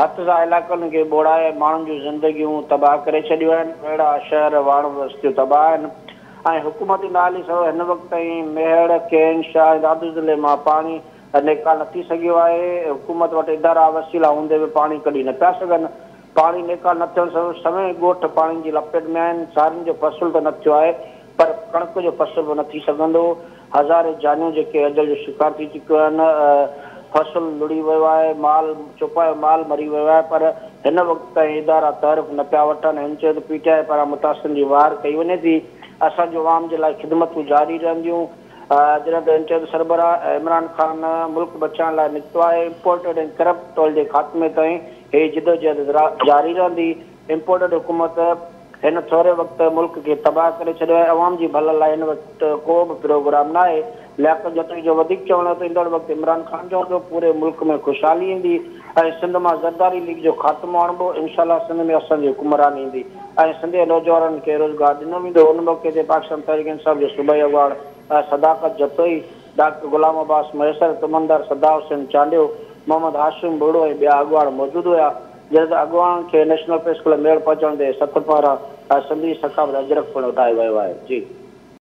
हथ सां इलाइक़नि खे ॿोड़ाए तबाह करे शहर वाण बस्तियूं तबाह हुकूमती नाली केन, शाह, दादू ज़िले माँ पाणी नेकाल न हुकूमत इदारा, वसीला हूंदे बि पाणी कढी न पिया नेकाल न समय ॻोठ पाणी जी लपेट में आहिनि। सारियुनि जो फ़सुलु त न पर जो फ़सुलु बि न थी हज़ारे जानियूं जेके अजल जो शिकार फ़सल लुड़ी वियो आहे, माल चुपायो, माल मरी वियो आहे, पर हिन वक़्तु ताईं इदारा तर्फ़ न पिया वठनि। हिन चयो त पीटीआई पारां मुतासिरनि जी वार कई वञे थी। असांजो आवाम जे लाइ जारी रहंदियूं। जॾहिं त हिन सरबराह इमरान ख़ान, मुल्क बचाइण लाइ निकितो आहे इम्पोर्टेड ऐं करप्ट टोल जे ख़ात्मे ताईं, हे जिदोजहद जारी रहंदी। इम्पोर्टेड हुकूमत हिन थोरे वक़्तु मुल्क खे तबाह करे छॾियो जी भल लाइ हिन वक़्तु को बि प्रोग्राम न आहे लियाक़त जतोई जो चवणो त ईंदड़ वक़्तु इमरान ख़ान जो हूंदो पूरे मुल्क में ख़ुशहाली ईंदी ऐं सिंध माँ ज़रदारी लीग जो ख़ात्मो आणिबो। इनशा सिंध में असांजी हुकुमरान ईंदी ऐं सिंध जे नौजवाननि खे रोज़गार ॾिनो वेंदो। हुन मौक़े ते पाकिस्तान तहरीक इंसाफ़ जो सूबाई अॻवान सदाकत जतोई, डॉक्टर गुलाम अब्बास मैसर तमंदर सदा हुसैन चांडियो, मोहम्मद हाशिम बुड़ो ऐं ॿिया मौजूदु हुआ जॾहिं त के नेशनल प्रेस क्लब मेड़ पहुचण ते सत पारां अजरक पिणु उठाया वियो आहे जी।